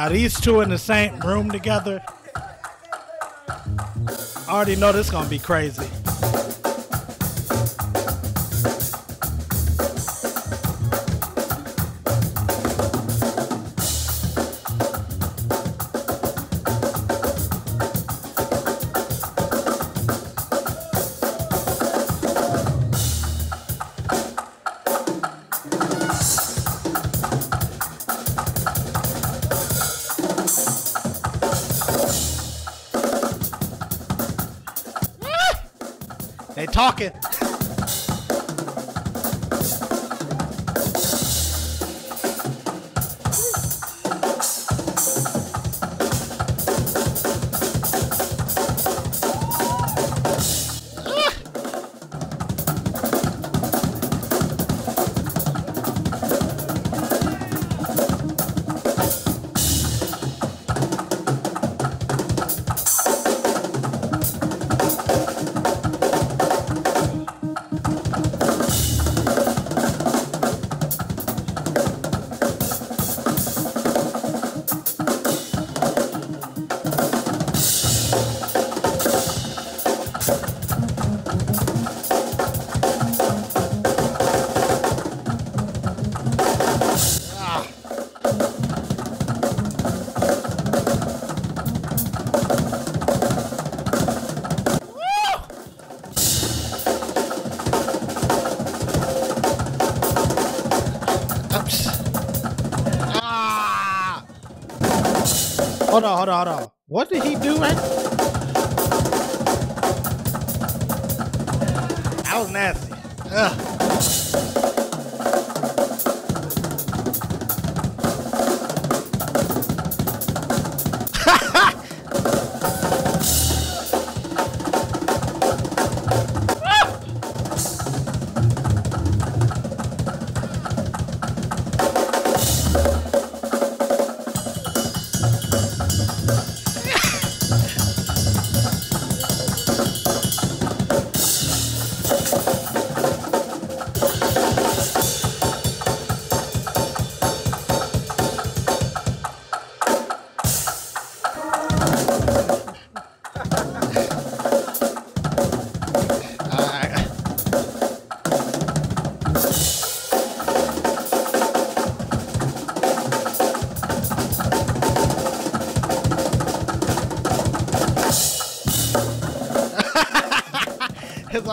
Now these two in the same room together. I already know this is gonna be crazy. Talking. Ah! Hold on, hold on, hold on. What did he do? Right? That was nasty. Ugh.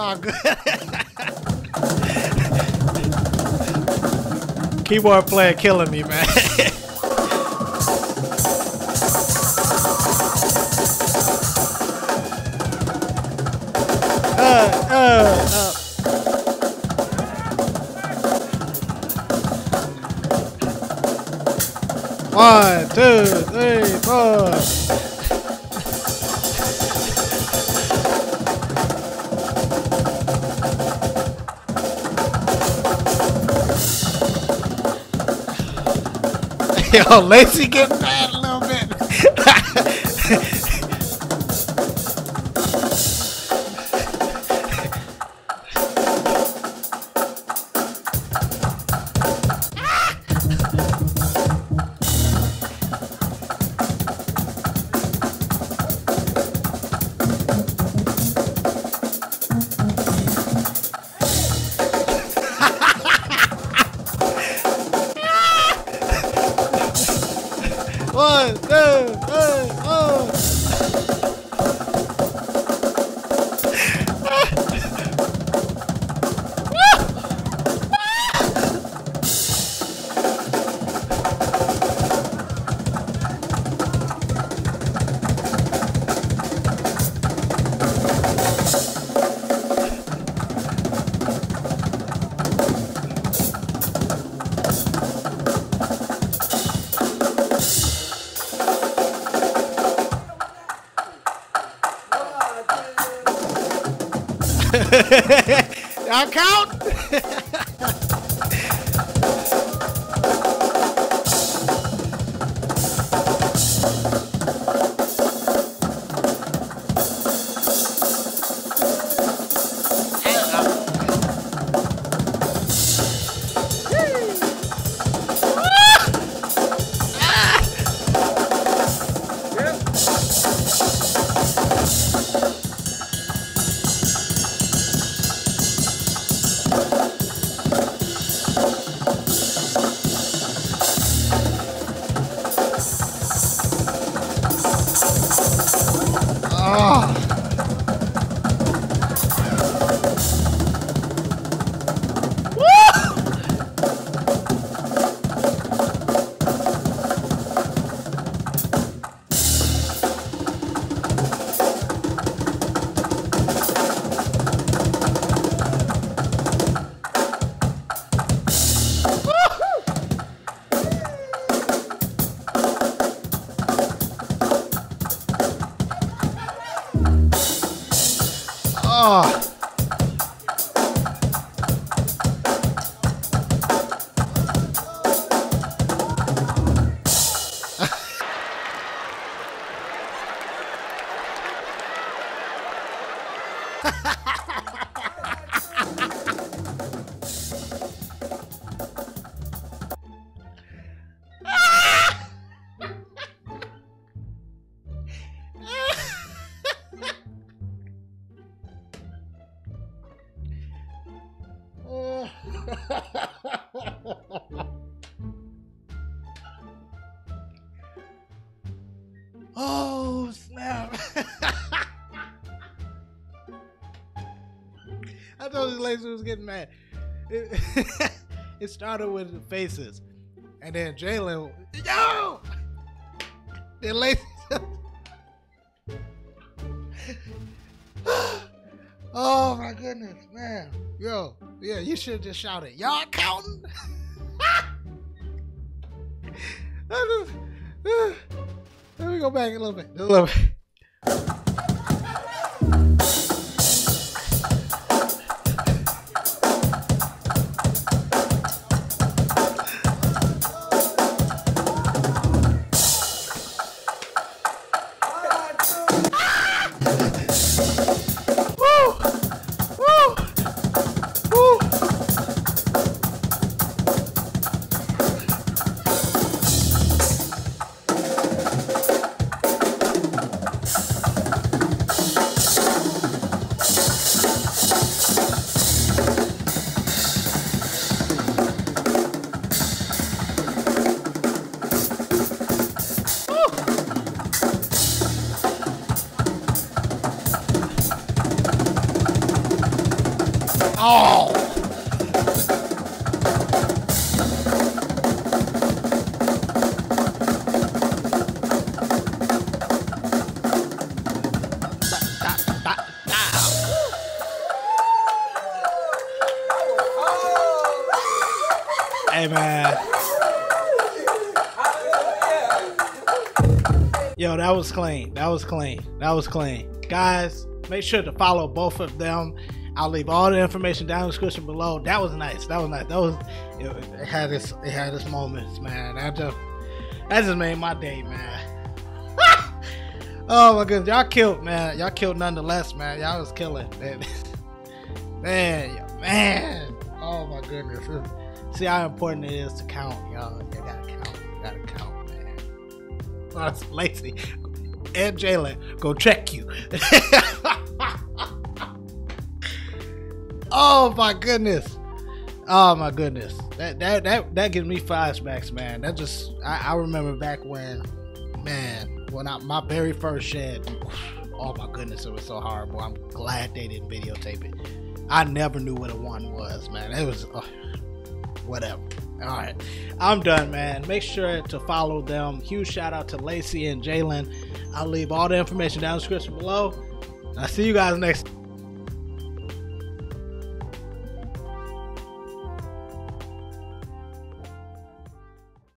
All good. Keyboard player killing me, man. uh, uh, uh. One, two, three, four. Yo, Lacy getting mad One, Y'all count? oh mad. It, it started with the faces, and then Jaylan, yo, then Lacy. oh my goodness, man, yo, yeah, you should have just shouted, y'all counting. Let me go back a little bit. A little bit. Yo, that was clean. That was clean. That was clean. Guys, make sure to follow both of them. I'll leave all the information down in the description below. That was nice. That was nice. That was it, it had this it had its moments, man. That just that just made my day, man. oh my goodness, y'all killed, man. Y'all killed nonetheless, man. Y'all was killing, man. man, man. Oh my goodness. See how important it is to count, y'all. You gotta count. You gotta count, man. That's Lacy and Jaylan go check you. oh my goodness. Oh my goodness. That that that that gives me flashbacks, man. That just I, I remember back when, man, when I my very first shed. Oh my goodness, it was so horrible. I'm glad they didn't videotape it. I never knew what a one was, man. It was uh, whatever. All right, I'm done, man. Make sure to follow them. Huge shout out to Lacy and Jaylan. I'll leave all the information down in the description below. I'll see you guys next.